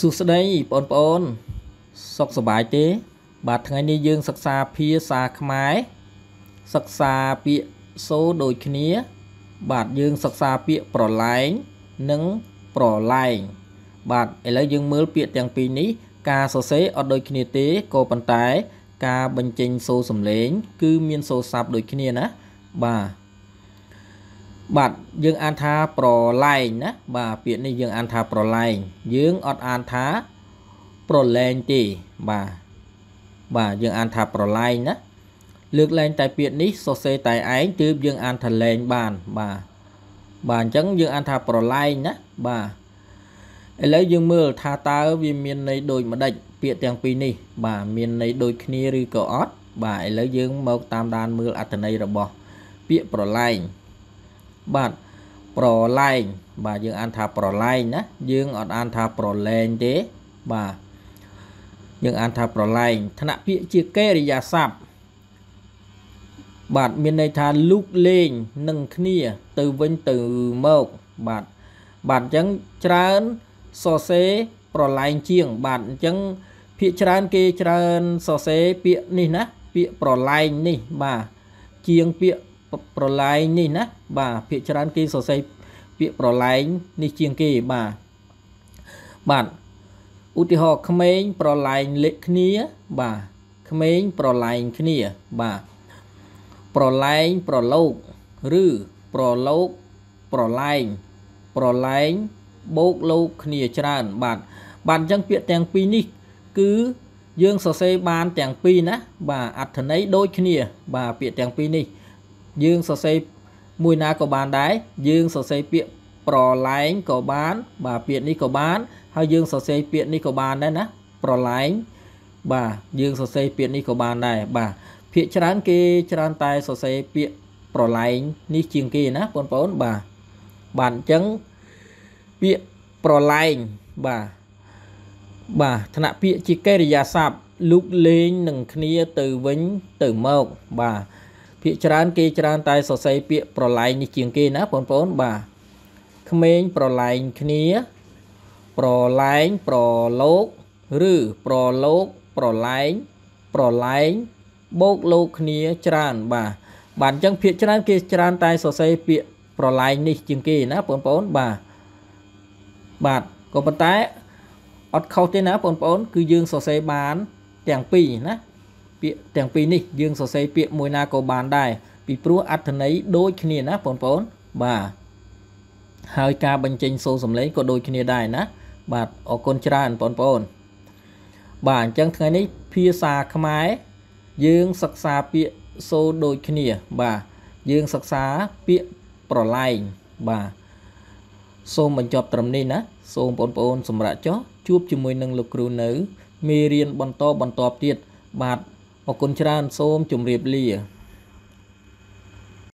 សួស្តីបងប្អូនសុខសប្បាយទេ បាទថ្ងៃនេះយើងសិក្សាភាសាខ្មែរសិក្សាពាក្យសូរដូចគ្នា បាទយើងសិក្សាពាក្យប្រឡែងនិងប្រឡែងបាទឥឡូវយើងមើលពាក្យទាំងពីរនេះ ការសរសេរអត់ដូចគ្នាទេក៏ប៉ុន្តែ ការបញ្ចេញសូរសំឡេង គឺមានសូរស័ព្ទដូចគ្នាណាបាទ បាទយើងអានថាប្រឡែងណាបាទពាក្យនេះយើងអានថាប្រឡែងយើងអត់អានថាប្រឡែងទេបាទបាទយើងអានថាប្រឡែងណាលើកលែងតែពាក្យនេះសរសេរតែឯងទើបយើងអានថាលែងបានបាទបាទអញ្ចឹងយើងអានថាប្រឡែងណាបាទឥឡូវយើងមើលថាតើវាមានន័យដូចម្ដេចពាក្យទាំងពីរនេះ បាទមានន័យដូចគ្នាឬក៏អត់បាទឥឡូវយើងមកតាមដានមើលអត្ថន័យរបស់ពាក្យប្រឡែង បាទប្រឡែងបាទយើងអានថាប្រឡែងណាយើងអត់អានថាប្រឡែងទេបាទយើងអានថាប្រឡែងឋានៈពាក្យជាកិរិយាសព្ទបាទមានន័យថាលូកលេងនឹងគ្នាទៅវិញទៅមកបាទបាទអញ្ចឹងច្រើនសរសេរប្រឡែងជាង បាទអញ្ចឹងភាកច្រើនគេច្រើនសរសេរពាក្យនេះណាពាក្យប្រឡែងនេះបាទជាងពាក្យ ប្រឡែងនេះណាបាទភាកច្រើនគេសរសេរពាក្យប្រឡែងនេះជាងគេបាទបាទឧទាហរណ៍ក្មេងប្រឡែងលេខគ្នា បាទក្មេងប្រឡែងគ្នា បាទប្រឡែងប្រឡូកឬប្រឡូកប្រឡែងប្រឡែងបូកលោកគ្នាច្រើន បាទបាទអញ្ចឹងពាក្យទាំងពីរនេះ គឺយើងសរសេរបានទាំងពីរណា បាទអត្ថន័យដូចគ្នា បាទពាក្យទាំងពីរនេះ យើងសរសេរមួយណាក៏បានដែរយើងសរសេរពាក្យប្រឡែងក៏បាន បាទពាក្យនេះក៏បាន ហើយយើងសរសេរពាក្យនេះក៏បានដែរណាប្រឡែងបាទយើងសរសេរពាក្យនេះក៏បានដែរបាទភាគច្រើនគេច្រើនតែសរសេរពាក្យប្រឡែងនេះជាងគេណាបងប្អូនបាទបាទអញ្ចឹងពាក្យប្រឡែងបាទបាទឋានៈពាក្យជាកិរិយាសព្ទលូកលេងនឹងគ្នាទៅវិញទៅមកបាទ ភាគច្រើនគេច្រើនតែសរសេរពាក្យប្រឡែងនេះជាងគេណាបងប្អូនបាទក្មេងប្រឡែងគ្នា ប្រឡែងប្រឡូកឬប្រឡូកប្រឡែងប្រឡែងបូកលោកគ្នាច្រើនបាទបាទអញ្ចឹងភាគច្រើនគេច្រើនតែសរសេរពាក្យប្រឡែងនេះជាងគេណាបងប្អូនបាទបាទក៏ប៉ុន្តែអត់ខុសទេណាបងប្អូនគឺយើងសរសេរបានទាំងពីរណា ពាក្យទាំងពីរនេះយើងសរសេរពាក្យមួយណាក៏បានដែរពីព្រោះអត្ថន័យដូចគ្នាណាបងប្អូនបាទហើយការបញ្ចេញសូរសំឡេងក៏ដូចគ្នាដែរណា បាទអរគុណច្រើនបងប្អូនបាទអញ្ចឹងថ្ងៃនេះភាសាខ្មែរយើងសិក្សាពាក្យសូរដូចគ្នា បាទយើងសិក្សាពាក្យប្រឡែងបាទសូមបញ្ចប់ត្រឹមនេះណាសូមបងប្អូនសម្រាប់ចុះជួបជាមួយនឹងលោកគ្រូនៅមេរៀនបន្តបន្តទៀតបាទ អរគុណច្រើនសូមជម្រាបលា